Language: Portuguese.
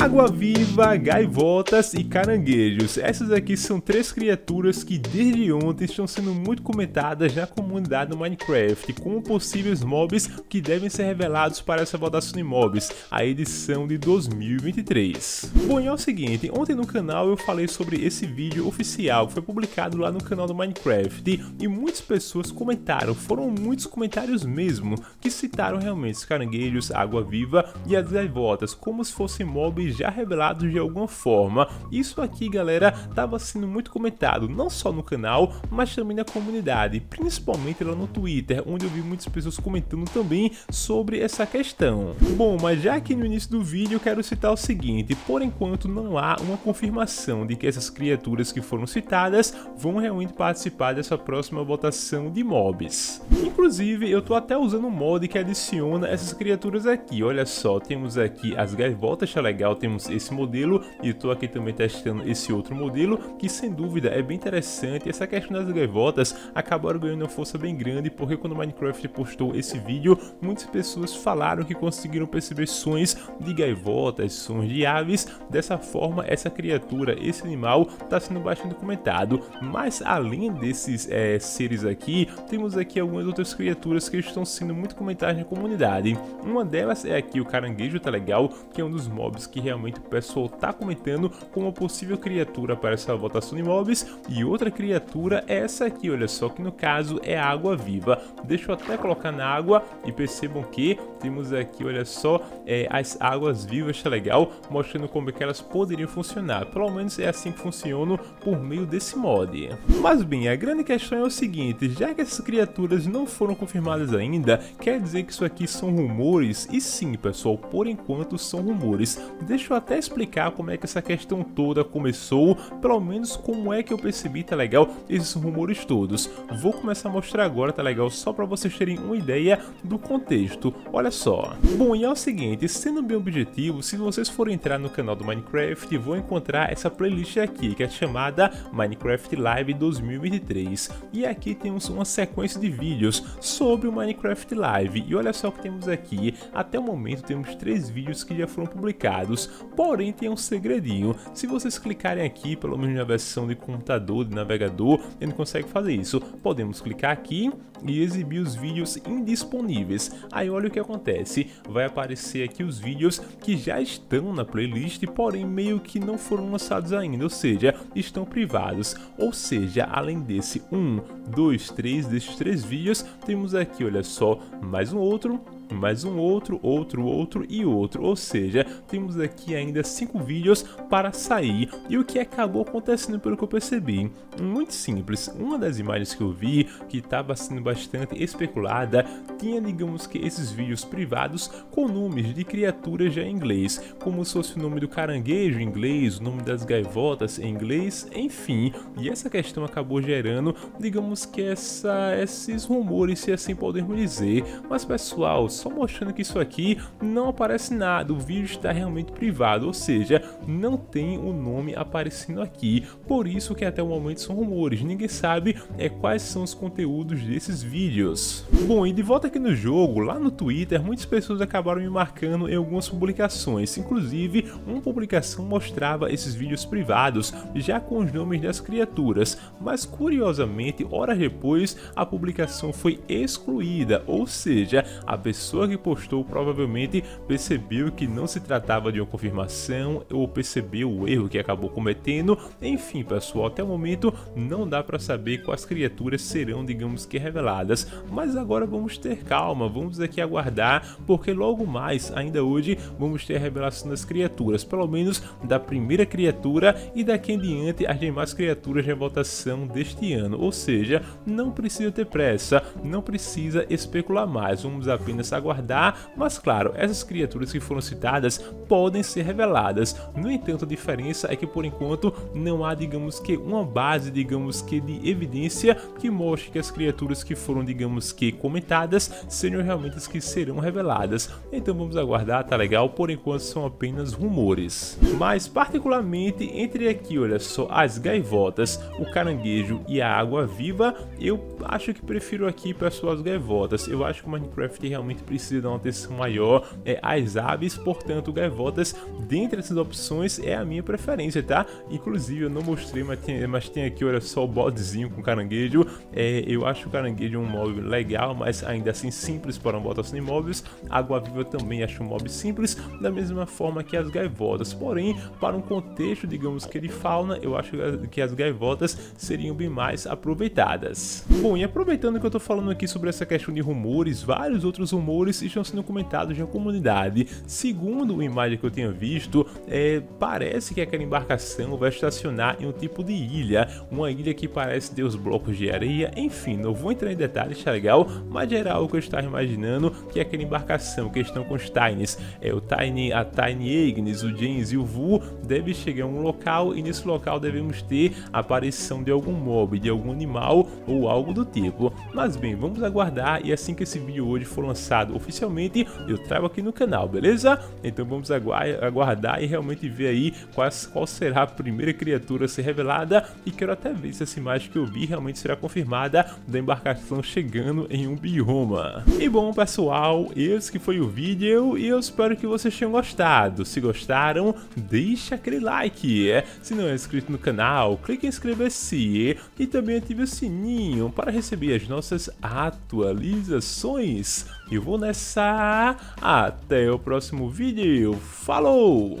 Água-viva, gaivotas e caranguejos. Essas aqui são três criaturas que desde ontem estão sendo muito comentadas na comunidade do Minecraft como possíveis mobs que devem ser revelados para essa votação de mobs, a edição de 2023. Bom, é o seguinte, ontem no canal eu falei sobre esse vídeo oficial que foi publicado lá no canal do Minecraft e muitas pessoas comentaram, foram muitos comentários mesmo, que citaram realmente os caranguejos, água-viva e as gaivotas como se fossem mobs já revelados de alguma forma. Isso aqui, galera, estava sendo muito comentado, não só no canal, mas também na comunidade, principalmente lá no Twitter, onde eu vi muitas pessoas comentando também sobre essa questão. Bom, mas já que no início do vídeo eu quero citar o seguinte, por enquanto não há uma confirmação de que essas criaturas que foram citadas vão realmente participar dessa próxima votação de mobs. Inclusive, eu tô até usando um mod que adiciona essas criaturas aqui, olha só, temos aqui as gaivotas, tá legal, temos esse modelo e estou aqui também testando esse outro modelo que sem dúvida é bem interessante. Essa questão das gaivotas acabaram ganhando uma força bem grande porque quando o Minecraft postou esse vídeo, muitas pessoas falaram que conseguiram perceber sons de gaivotas, sons de aves. Dessa forma, essa criatura, esse animal está sendo bastante comentado. Mas além desses é, seres aqui, temos aqui algumas outras criaturas que estão sendo muito comentadas na comunidade. Uma delas é aqui o caranguejo, tá legal? Que é um dos mobs que realmente o pessoal tá comentando como possível criatura para essa votação de mobs. E outra criatura é essa aqui, olha só, que no caso é água viva. Deixa eu até colocar na água e percebam que temos aqui, olha só, é, as águas vivas, tá legal? Mostrando como é que elas poderiam funcionar. Pelo menos é assim que funcionam por meio desse mod. Mas bem, a grande questão é o seguinte, já que essas criaturas não foram confirmadas ainda, quer dizer que isso aqui são rumores? E sim, pessoal, por enquanto são rumores. Deixa deixa eu até explicar como é que essa questão toda começou, pelo menos como é que eu percebi, tá legal, esses rumores todos. Vou começar a mostrar agora, tá legal, só para vocês terem uma ideia do contexto. Olha só. Bom, e é o seguinte, sendo bem objetivo, se vocês forem entrar no canal do Minecraft, vão encontrar essa playlist aqui, que é chamada Minecraft Live 2023. E aqui temos uma sequência de vídeos sobre o Minecraft Live. E olha só o que temos aqui, até o momento temos três vídeos que já foram publicados porém tem um segredinho. Se vocês clicarem aqui, pelo menos na versão de computador, de navegador, ele consegue fazer isso. Podemos clicar aqui e exibir os vídeos indisponíveis. Aí olha o que acontece, vai aparecer aqui os vídeos que já estão na playlist, porém meio que não foram lançados ainda, ou seja, estão privados. Ou seja, além desse 1, 2, 3, desses três vídeos, temos aqui, olha só, mais um outro, mais um outro, outro, outro e outro, ou seja, temos aqui ainda 5 vídeos para sair. E o que acabou acontecendo pelo que eu percebi, muito simples, uma das imagens que eu vi que estava sendo bastante especulada tinha digamos que esses vídeos privados com nomes de criaturas já em inglês, como se fosse o nome do caranguejo em inglês, o nome das gaivotas em inglês, enfim, e essa questão acabou gerando, digamos que essa, esses rumores, se assim podemos dizer, mas pessoal, só mostrando que isso aqui não aparece nada, o vídeo está realmente privado, ou seja, não tem o nome aparecendo aqui, por isso que até o momento são rumores, ninguém sabe é, quais são os conteúdos desses vídeos. Bom, e de volta aqui no jogo, lá no Twitter, muitas pessoas acabaram me marcando em algumas publicações, inclusive uma publicação mostrava esses vídeos privados, já com os nomes das criaturas, mas curiosamente, horas depois, a publicação foi excluída, ou seja, a pessoa pessoa que postou provavelmente percebeu que não se tratava de uma confirmação ou percebeu o erro que acabou cometendo. Enfim, pessoal, até o momento não dá para saber quais criaturas serão, digamos que reveladas. Mas agora vamos ter calma, vamos aqui aguardar, porque logo mais, ainda hoje, vamos ter a revelação das criaturas, pelo menos da primeira criatura e daqui em diante as demais criaturas de votação deste ano. Ou seja, não precisa ter pressa, não precisa especular mais, vamos apenas aguardar, mas claro, essas criaturas que foram citadas podem ser reveladas. No entanto, a diferença é que por enquanto não há, digamos que, uma base, digamos que, de evidência que mostre que as criaturas que foram, digamos que, comentadas sejam realmente as que serão reveladas. Então vamos aguardar, tá legal? Por enquanto são apenas rumores. Mas particularmente entre aqui, olha só, as gaivotas, o caranguejo e a água viva, eu acho que prefiro aqui pessoal as gaivotas. Eu acho que o Minecraft realmente precisa dar uma atenção maior é, às aves, portanto, gaivotas, dentre essas opções, é a minha preferência, tá? Inclusive, eu não mostrei, mas tem, mas tem aqui, olha só, o bodezinho com caranguejo. É, eu acho o caranguejo um mob legal, mas ainda assim simples para uma botação de mobs. Água Viva também acho um mob simples, da mesma forma que as gaivotas. Porém, para um contexto, digamos que de fauna, eu acho que as gaivotas seriam bem mais aproveitadas. Bom, e aproveitando que eu tô falando aqui sobre essa questão de rumores, vários outros rumores estão sendo comentados na comunidade. Segundo uma imagem que eu tenha visto, é, parece que aquela embarcação vai estacionar em um tipo de ilha, uma ilha que parece ter os blocos de areia, enfim, não vou entrar em detalhes, tá legal? Mas geral, o que eu estava imaginando que aquela embarcação que estão com os Tines, é o Tiny, a Tiny Agnes, o James e o Vu, deve chegar a um local e nesse local devemos ter a aparição de algum mob, de algum animal ou algo do tipo. Mas bem, vamos aguardar e assim que esse vídeo hoje for lançado oficialmente, eu trago aqui no canal, beleza? Então vamos aguardar e realmente ver aí qual, qual será a primeira criatura a ser revelada e quero até ver se essa imagem que eu vi realmente será confirmada da embarcação chegando em um bioma. E bom pessoal, esse que foi o vídeo e eu espero que vocês tenham gostado. Se gostaram, deixa aquele like. Se não é inscrito no canal, clique em inscrever-se e também ative o sininho para receber as nossas atualizações. Eu vou nessa. Até o próximo vídeo. Falou!